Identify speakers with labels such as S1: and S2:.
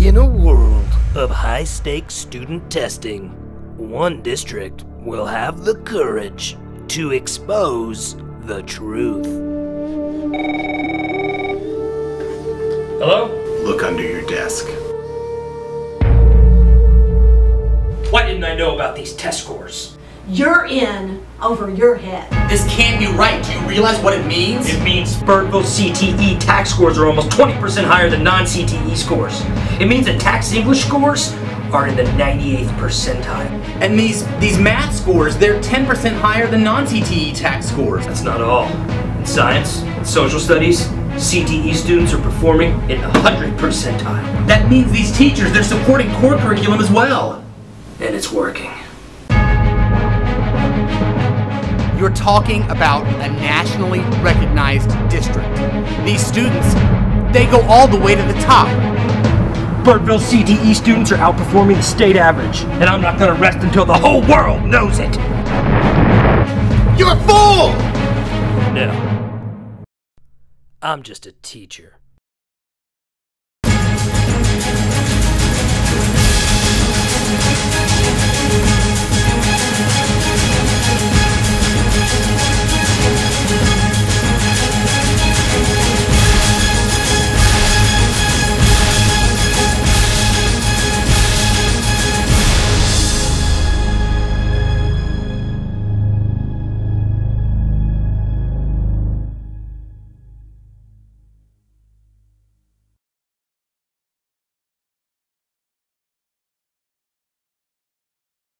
S1: In a world of high stakes student testing, one district will have the courage to expose the truth.
S2: Hello?
S3: Look under your desk.
S2: Why didn't I know about these test scores?
S4: You're in over your head.
S5: This can't be right. Do you realize what it means?
S2: It means Birdville CTE TAKS scores are almost 20% higher than non-CTE scores. It means that TAKS English scores are in the 98th percentile.
S5: And these these math scores, they're 10% higher than non-CTE TAKS scores.
S2: That's not all. In science and social studies, CTE students are performing in the 100th percentile.
S5: That means these teachers, they're supporting core curriculum as well.
S2: And it's working.
S6: You're talking about a nationally recognized district. These students, they go all the way to the top.
S2: Birdville CTE students are outperforming the state average, and I'm not gonna rest until the whole world knows it.
S6: You're a fool!
S1: No. I'm just a teacher.